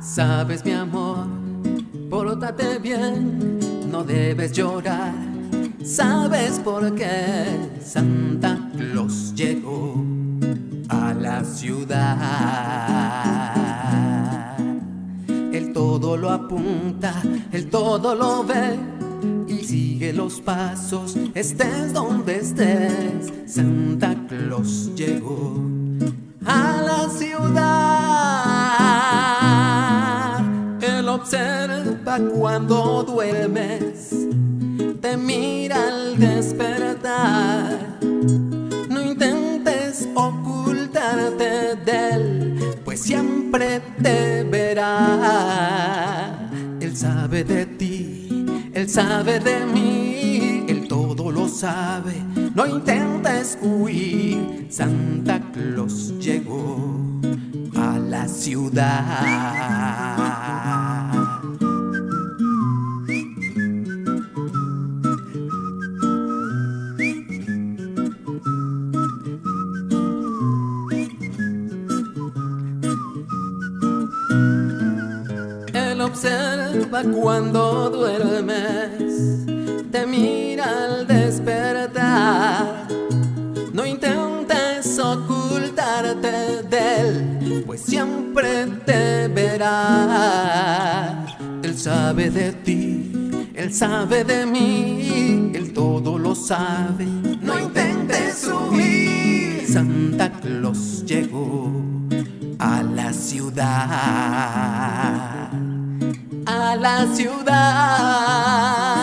Sabes mi amor, pórtate bien, no debes llorar. Sabes por qué Santa Claus llegó a la ciudad. Él todo lo apunta, él todo lo ve y sigue los pasos, estés donde estés. Santa Claus llegó a la ciudad. Él observa cuando duermes, te mira No intentes ocultarte de él, pues siempre te verá. Él sabe de ti, él sabe de mí, él todo lo sabe. No intentes huir, Santa Claus llegó a la ciudad. Observa cuando duermes, te mira al despertar. No intentes ocultarte de él, pues siempre te verá. Él sabe de ti, él sabe de mí, él todo lo sabe. No intentes huir. Santa Claus llegó a la ciudad, la ciudad.